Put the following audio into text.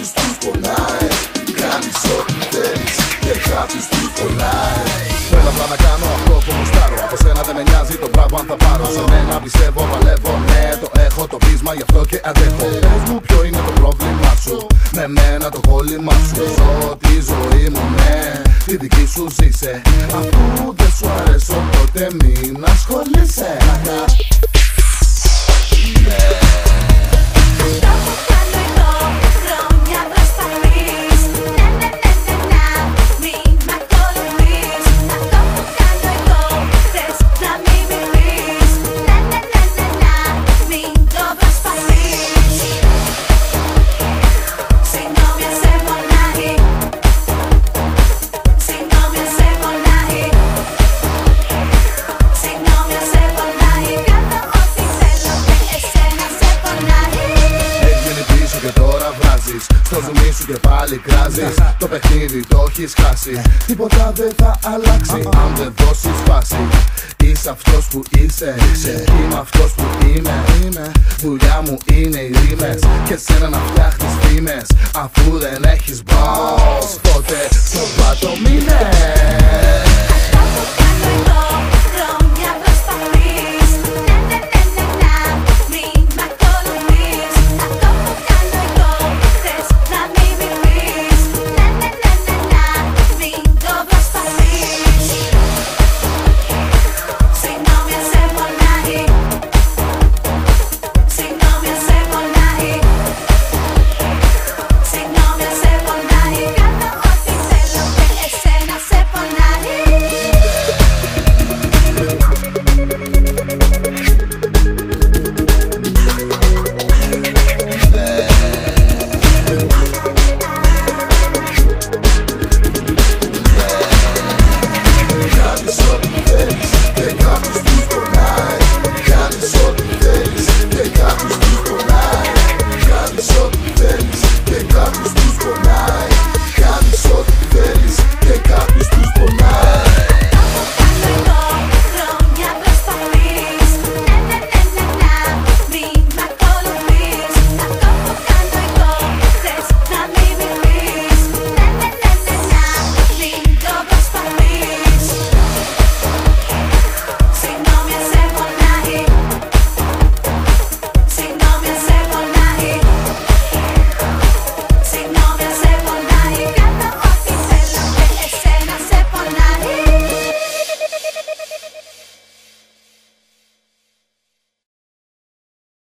και κάποιος τους πονάει Κάνεις ό,τι θέλεις και κάποιος τους πονάει Θέλω απλά να κάνω αυτό που στάρω. Από σένα δεν με νοιάζει το πράγμα αν θα πάρω. Σε μένα πιστεύω, παλεύω, ναι το έχω το πείσμα γι' αυτό και αντέχω. Πες μου ποιο είναι το πρόβλημά σου. Με μένα το κόλλημά σου. Ζω τη ζωή μου, ναι. Τη δική σου ζήσε. Αφού δεν σου αρέσω τότε μην ασχολείσαι και πάλι κράζεις. Το παιχνίδι το έχεις χάσει. Τίποτα δεν θα αλλάξει. Αν δεν δώσεις φάση Είσαι αυτός που είσαι. Είμαι αυτός που είμαι. Δουλειά μου είναι οι ρήμες. Και σένα να φτιάχνεις φήμες. Αφού δεν έχεις boss Τότε στο πάτο